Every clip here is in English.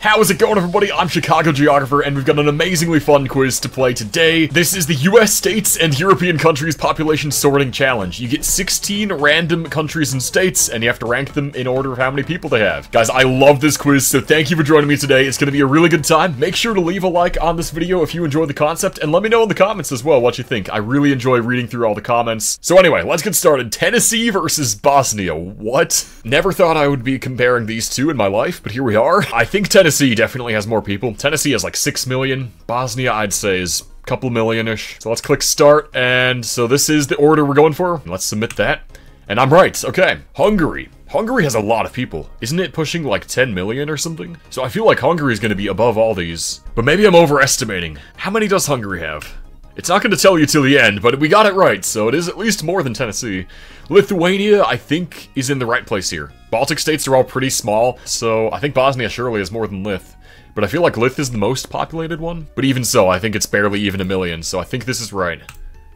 How is it going everybody? I'm Chicago Geographer and we've got an amazingly fun quiz to play today. This is the US states and European countries population sorting challenge. You get 16 random countries and states and you have to rank them in order of how many people they have. Guys, I love this quiz, so thank you for joining me today. It's gonna be a really good time. Make sure to leave a like on this video if you enjoy the concept and let me know in the comments as well what you think. I really enjoy reading through all the comments. So anyway, let's get started. Tennessee versus Bosnia. What? Never thought I would be comparing these two in my life, but here we are. I think Tennessee Tennessee definitely has more people. Tennessee has like 6 million. Bosnia, I'd say, is a couple million-ish. So let's click start, and so this is the order we're going for. Let's submit that. And I'm right, okay. Hungary. Hungary has a lot of people. Isn't it pushing like 10 million or something? So I feel like Hungary is going to be above all these. But maybe I'm overestimating. How many does Hungary have? It's not going to tell you till the end, but we got it right, so it is at least more than Tennessee. Lithuania, I think, is in the right place here. Baltic states are all pretty small, so I think Bosnia surely is more than Lith. But I feel like Lith is the most populated one. But even so, I think it's barely even a million, so I think this is right.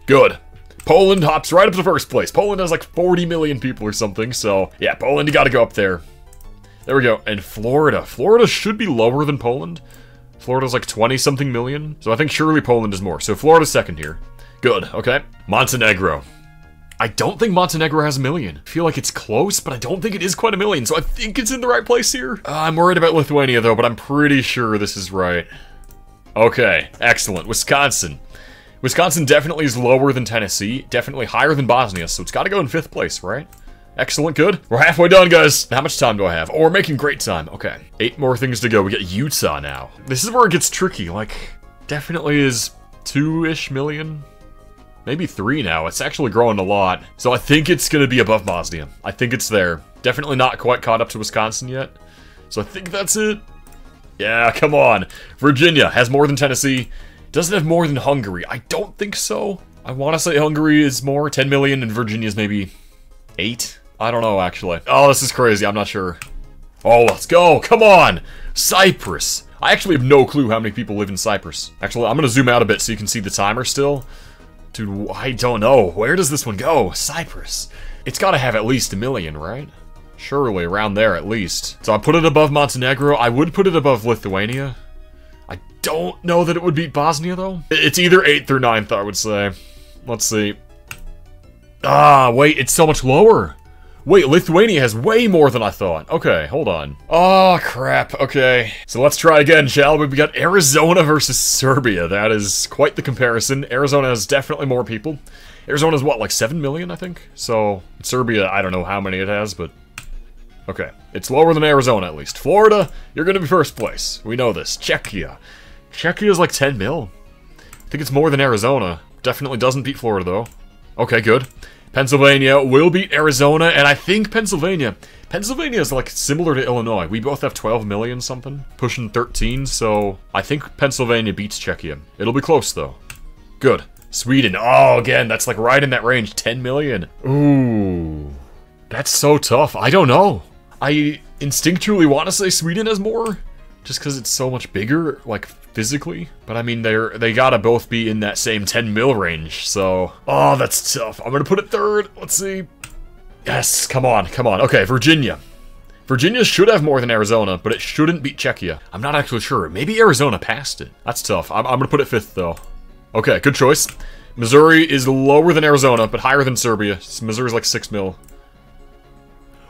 Good. Poland hops right up to first place. Poland has like 40 million people or something, so yeah, Poland, you gotta go up there. There we go. And Florida. Florida should be lower than Poland. Florida's like 20 something million. So I think surely Poland is more. So Florida's second here. Good, okay. Montenegro. I don't think Montenegro has a million. I feel like it's close, but I don't think it is quite a million, so I think it's in the right place here. Uh, I'm worried about Lithuania though, but I'm pretty sure this is right. Okay, excellent. Wisconsin. Wisconsin definitely is lower than Tennessee, definitely higher than Bosnia, so it's gotta go in fifth place, right? Excellent, good. We're halfway done, guys. How much time do I have? Oh, we're making great time. Okay. Eight more things to go. We get Utah now. This is where it gets tricky. Like, definitely is two-ish million. Maybe three now. It's actually growing a lot. So I think it's going to be above Bosnia. I think it's there. Definitely not quite caught up to Wisconsin yet. So I think that's it. Yeah, come on. Virginia has more than Tennessee. Doesn't have more than Hungary. I don't think so. I want to say Hungary is more, 10 million, and Virginia's maybe 8? I don't know, actually. Oh, this is crazy. I'm not sure. Oh, let's go. Come on. Cyprus. I actually have no clue how many people live in Cyprus. Actually, I'm going to zoom out a bit so you can see the timer still. Dude, I don't know. Where does this one go? Cyprus. It's got to have at least a million, right? Surely, around there at least. So I put it above Montenegro. I would put it above Lithuania. I don't know that it would beat Bosnia, though. It's either 8th or 9th, I would say. Let's see. Ah, wait, it's so much lower. Wait, Lithuania has way more than I thought. Okay, hold on. Oh, crap. Okay. So let's try again, shall we? We got Arizona versus Serbia. That is quite the comparison. Arizona has definitely more people. Arizona's what, like 7 million, I think? So, Serbia, I don't know how many it has, but... Okay. It's lower than Arizona, at least. Florida, you're gonna be first place. We know this. Czechia. Czechia's like 10 mil. I think it's more than Arizona. Definitely doesn't beat Florida, though. Okay, good. Pennsylvania will beat Arizona, and I think Pennsylvania... Pennsylvania is like similar to Illinois. We both have 12 million something, pushing 13, so I think Pennsylvania beats Czechia. It'll be close, though. Good. Sweden. Oh, again, that's like right in that range. 10 million. Ooh. That's so tough. I don't know. I instinctually want to say Sweden has more, just because it's so much bigger, like, physically. But I mean, they're they gotta both be in that same 10 mil range, so... Oh, that's tough. I'm gonna put it third. Let's see. Yes, come on, come on. Okay, Virginia. Virginia should have more than Arizona, but it shouldn't beat Czechia. I'm not actually sure. Maybe Arizona passed it. That's tough. I'm, I'm gonna put it fifth, though. Okay, good choice. Missouri is lower than Arizona, but higher than Serbia. Missouri's like 6 mil.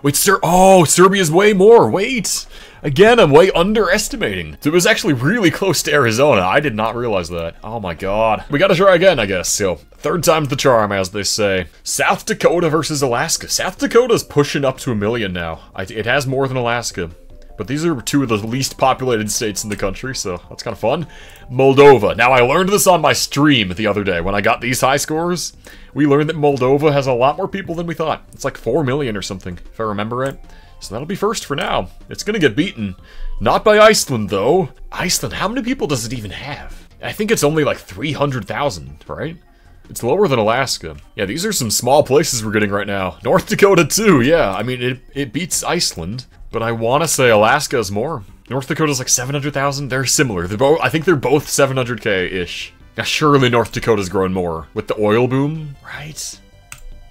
Wait, Ser- Oh, Serbia's way more. Wait. Again, I'm way underestimating. So it was actually really close to Arizona. I did not realize that. Oh my god. We gotta try again, I guess. So, third time's the charm, as they say. South Dakota versus Alaska. South Dakota's pushing up to a million now. it has more than Alaska. But these are two of the least populated states in the country, so that's kind of fun. Moldova. Now, I learned this on my stream the other day when I got these high scores. We learned that Moldova has a lot more people than we thought. It's like 4 million or something, if I remember right. So that'll be first for now. It's gonna get beaten. Not by Iceland, though. Iceland, how many people does it even have? I think it's only like 300,000, right? It's lower than Alaska. Yeah, these are some small places we're getting right now. North Dakota, too, yeah. I mean, it, it beats Iceland. But I want to say Alaska is more. North Dakota's like 700,000. They're similar. They're both. I think they're both 700k-ish. Now, surely North Dakota's growing more with the oil boom, right?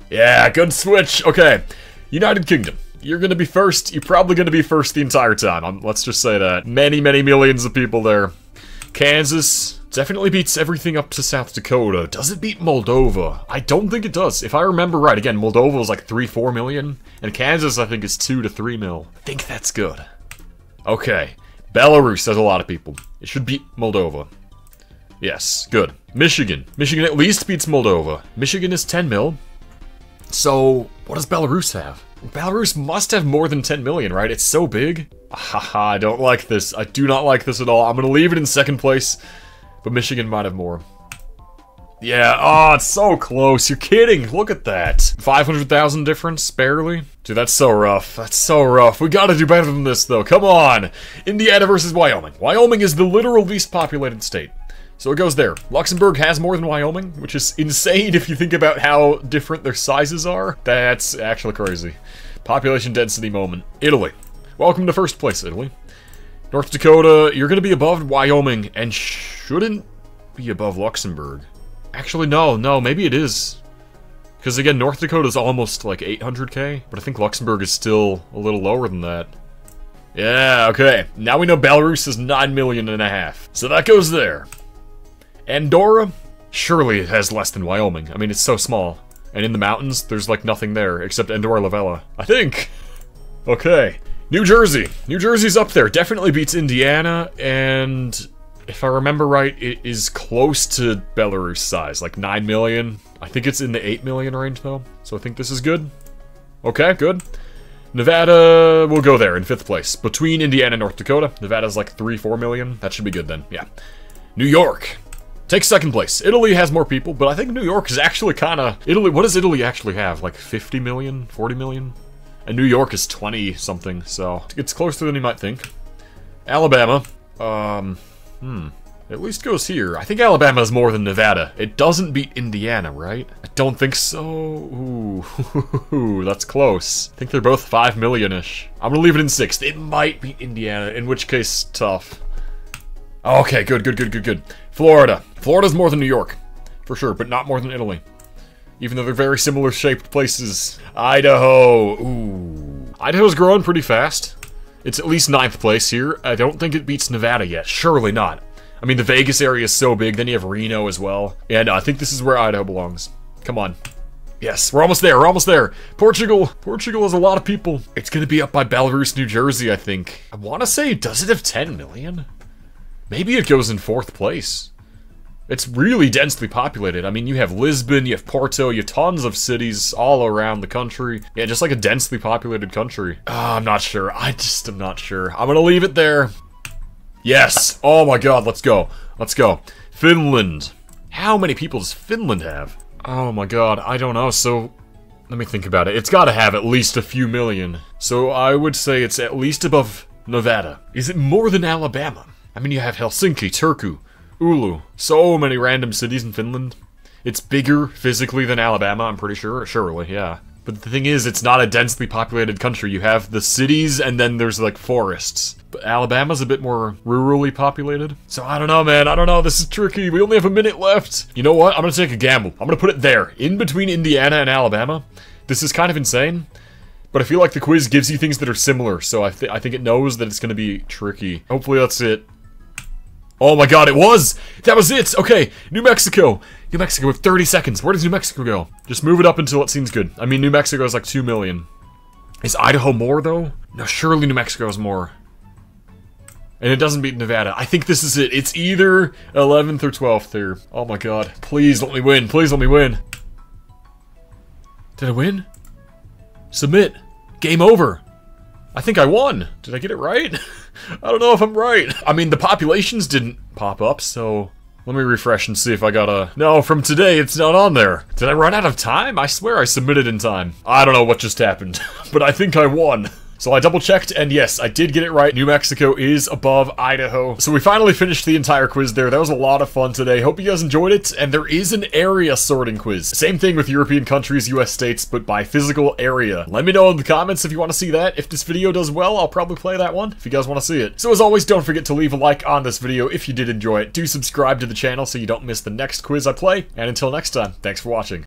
Yeah, good switch. Okay, United Kingdom. you're gonna be first. You're probably gonna be first the entire time. Um, let's just say that. Many, many millions of people there. Kansas definitely beats everything up to South Dakota. Does it beat Moldova? I don't think it does. If I remember right, again, Moldova was like 3, 4 million, and Kansas I think is 2 to 3 mil. I think that's good. Okay. Belarus has a lot of people. It should beat Moldova. Yes, good. Michigan. Michigan at least beats Moldova. Michigan is 10 mil. So, what does Belarus have? Belarus must have more than 10 million, right? It's so big. Haha, I don't like this. I do not like this at all. I'm gonna leave it in second place, but Michigan might have more. Yeah, oh, it's so close. You're kidding. Look at that. 500,000 difference, barely. Dude, that's so rough. That's so rough. We gotta do better than this, though. Come on. Indiana versus Wyoming. Wyoming is the literal least populated state. So it goes there. Luxembourg has more than Wyoming, which is insane if you think about how different their sizes are. That's actually crazy. Population density moment. Italy. Welcome to first place, Italy. North Dakota, you're going to be above Wyoming and shouldn't be above Luxembourg. Actually, no, no, maybe it is. Because again, North Dakota is almost like 800k, but I think Luxembourg is still a little lower than that. Yeah, okay. Now we know Belarus is 9 million and a half. So that goes there. Andorra? Surely it has less than Wyoming. I mean, it's so small. And in the mountains, there's like nothing there, except Andorra la Vella. I think! Okay. New Jersey. New Jersey's up there. Definitely beats Indiana, and if I remember right, it is close to Belarus size, like 9 million. I think it's in the 8 million range, though, so I think this is good. Okay, good. Nevada, we'll go there in fifth place. Between Indiana and North Dakota, Nevada's like 3, 4 million. That should be good then, yeah. New York. Takes second place. Italy has more people, but I think New York is actually kind of... Italy, what does Italy actually have? Like 50 million? 40 million? And New York is 20 something, so it's closer than you might think. Alabama, um, hmm, at least goes here. I think Alabama is more than Nevada. It doesn't beat Indiana, right? I don't think so. Ooh, that's close. I think they're both 5 million-ish. I'm gonna leave it in sixth. It might beat Indiana, in which case, tough. Okay, good, good, good, good, good. Florida. Florida's more than New York, for sure, but not more than Italy. Even though they're very similar shaped places. Idaho. Ooh. Idaho's growing pretty fast. It's at least ninth place here. I don't think it beats Nevada yet. Surely not. I mean, the Vegas area is so big. Then you have Reno as well. And I think this is where Idaho belongs. Come on. Yes, we're almost there. We're almost there. Portugal. Portugal has a lot of people. It's going to be up by Belarus, New Jersey, I think. I want to say, does it have 10 million? Maybe it goes in fourth place. It's really densely populated. I mean, you have Lisbon, you have Porto, you have tons of cities all around the country. Yeah, just like a densely populated country. Uh, I'm not sure. I just am not sure. I'm gonna leave it there. Yes! Oh my god, let's go. Let's go. Finland. How many people does Finland have? Oh my god, I don't know. So, let me think about it. It's gotta have at least a few million. So I would say it's at least above Nevada. Is it more than Alabama? I mean, you have Helsinki, Turku, Oulu. So many random cities in Finland. It's bigger physically than Alabama, I'm pretty sure. Surely, yeah. But the thing is, it's not a densely populated country. You have the cities and then there's like forests. But Alabama's a bit more rurally populated. So I don't know, man. I don't know. This is tricky. We only have a minute left. You know what? I'm gonna take a gamble. I'm gonna put it there, in between Indiana and Alabama. This is kind of insane. But I feel like the quiz gives you things that are similar, so I, th I think it knows that it's gonna be tricky. Hopefully that's it. Oh my god, it was! That was it! Okay, New Mexico. New Mexico with 30 seconds. Where does New Mexico go? Just move it up until it seems good. I mean, New Mexico is like 2 million. Is Idaho more, though? No, surely New Mexico is more. And it doesn't beat Nevada. I think this is it. It's either 11th or 12th here. Oh my god. Please let me win. Please let me win. Did I win? Submit. Game over. I think I won. Did I get it right? I don't know if I'm right. I mean, the populations didn't pop up, so... Let me refresh and see if I got a... No, from today, it's not on there. Did I run out of time? I swear I submitted in time. I don't know what just happened, but I think I won. So I double checked, and yes, I did get it right. New Mexico is above Idaho. So we finally finished the entire quiz there. That was a lot of fun today. Hope you guys enjoyed it. And there is an area sorting quiz. Same thing with European countries, US states, but by physical area. Let me know in the comments if you want to see that. If this video does well, I'll probably play that one, if you guys want to see it. So as always, don't forget to leave a like on this video if you did enjoy it. Do subscribe to the channel so you don't miss the next quiz I play. And until next time, thanks for watching.